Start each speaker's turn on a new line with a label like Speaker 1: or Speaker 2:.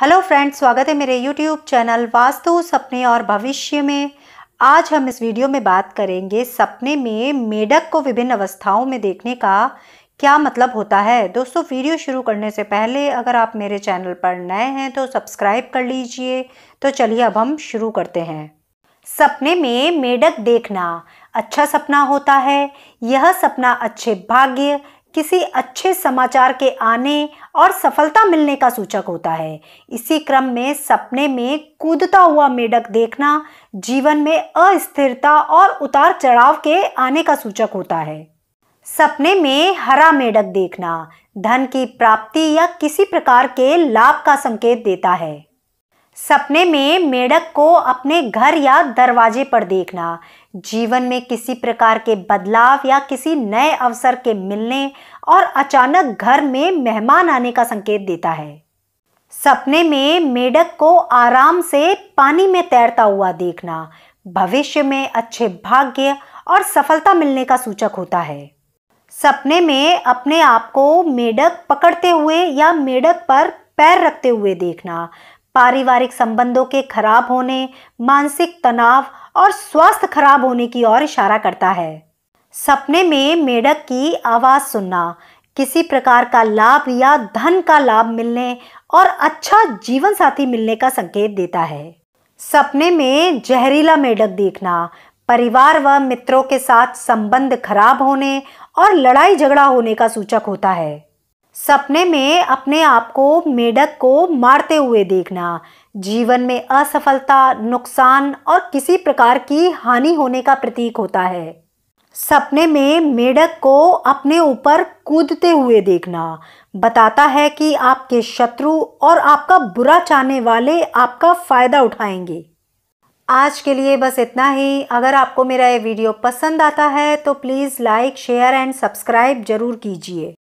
Speaker 1: Hello friends स्वागत है मेरे यूट्यूब चैनल वास्तु सपने और भविष्य में। आज हम इस वीडियो में बात करेंगे सपने में मेढक को विभिन्न अवस्थाओं में देखने का क्या मतलब होता है। दोस्तों वीडियो शुरू करने से पहले अगर आप मेरे चैनल पर नए हैं तो सब्सक्राइब कर लीजिए। तो चलिए अब हम शुरू करते हैं। सपने में मेढक देखना अच्छा सपना होता है। यह सपना अच्छे भाग्य किसी अच्छे समाचार के आने और सफलता मिलने का सूचक होता है। इसी क्रम में सपने में कूदता हुआ मेढक देखना जीवन में अस्थिरता और उतार चढ़ाव के आने का सूचक होता है। सपने में हरा मेढक देखना धन की प्राप्ति या किसी प्रकार के लाभ का संकेत देता है। सपने में मेढक को अपने घर या दरवाजे पर देखना, जीवन में किसी प्रकार के बदलाव या किसी नए अवसर के मिलने और अचानक घर में मेहमान आने का संकेत देता है। सपने में मेढक को आराम से पानी में तैरता हुआ देखना, भविष्य में अच्छे भाग्य और सफलता मिलने का सूचक होता है। सपने में अपने आप को मेढक पकड़ते हुए या मेढक पर पैर रखते हुए देखना पारिवारिक संबंधों के खराब होने, मानसिक तनाव और स्वास्थ्य खराब होने की ओर इशारा करता है। सपने में मेढक की आवाज़ सुनना, किसी प्रकार का लाभ या धन का लाभ मिलने और अच्छा जीवन साथी मिलने का संकेत देता है। सपने में जहरीला मेढक देखना, परिवार व मित्रों के साथ संबंध खराब होने और लड़ाई झगड़ा होने का सूचक होता है। सपने में अपने आप को मेढक को मारते हुए देखना, जीवन में असफलता, नुकसान और किसी प्रकार की हानि होने का प्रतीक होता है। सपने में मेढक को अपने ऊपर कूदते हुए देखना, बताता है कि आपके शत्रु और आपका बुरा चाहने वाले आपका फ़ायदा उठाएँगे। आज के लिए बस इतना ही। अगर आपको मेरा ये वीडियो पसंद आता है तो please like, share and subscribe ज़रूर कीजिए।